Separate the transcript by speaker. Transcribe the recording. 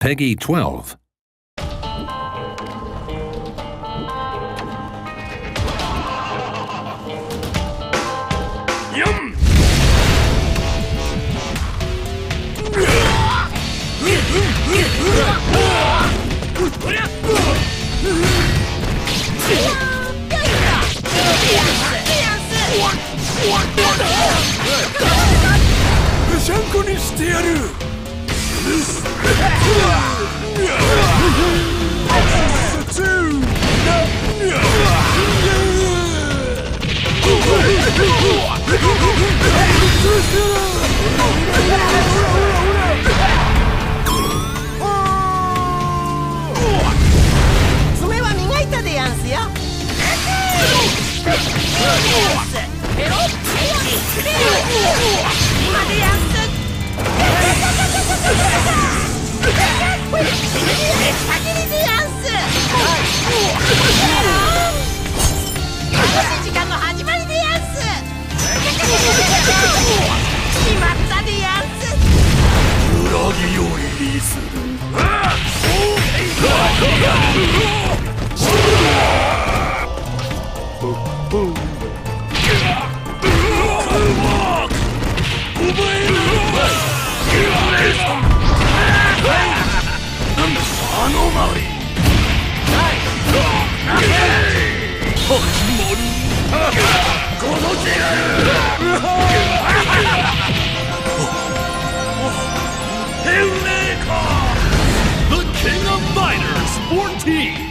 Speaker 1: Peggy 12.
Speaker 2: シャンコにしてやる
Speaker 3: 爪
Speaker 2: をリリースアノマリ始まる。ごとき King of Miners 14.